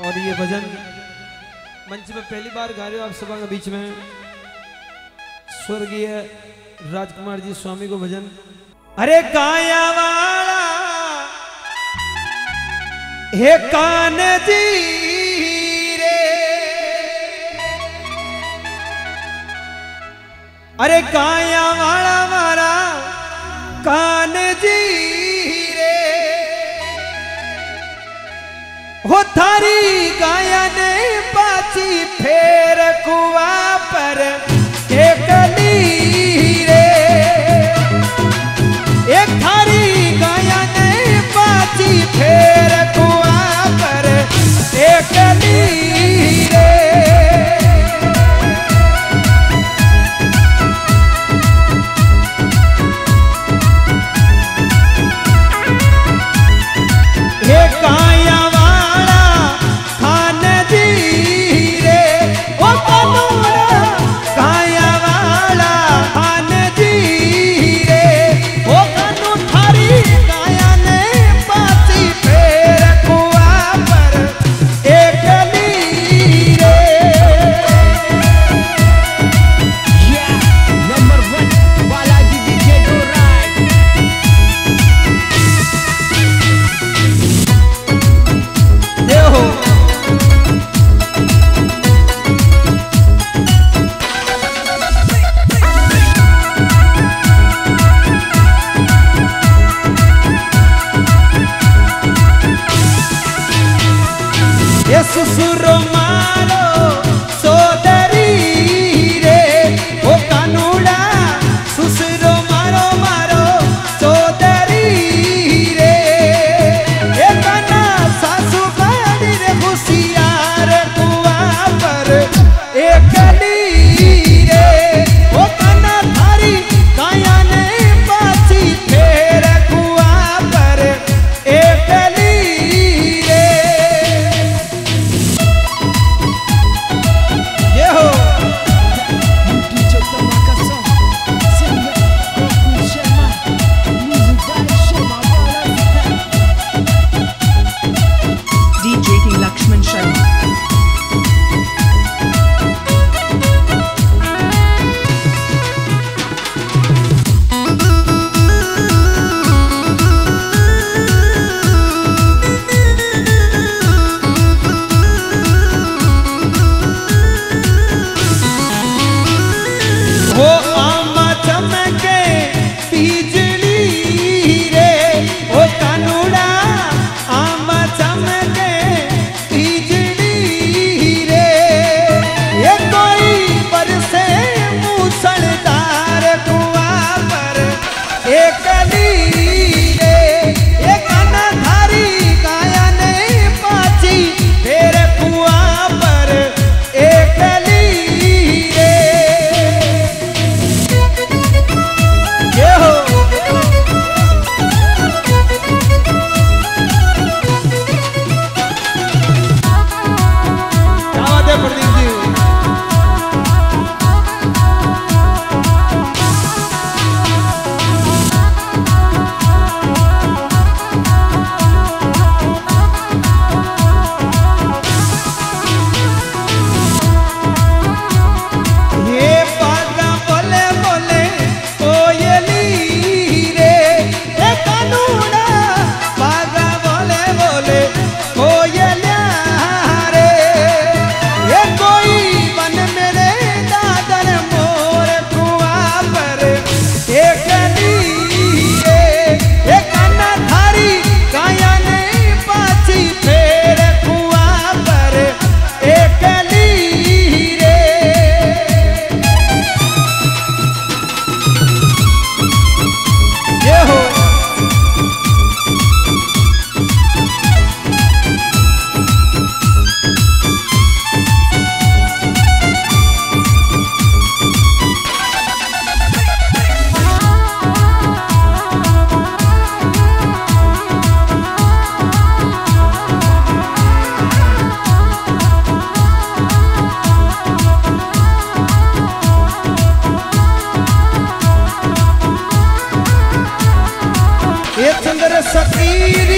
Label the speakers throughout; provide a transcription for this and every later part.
Speaker 1: और ये भजन मंच में पहली बार गा रहे हो आप सभा के बीच में। स्वर्गीय राजकुमार जी स्वामी को भजन। अरे काया वाला हे कान जी रे। अरे काया वाला मारा कान गाया ये सुसुरो मा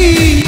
Speaker 1: me.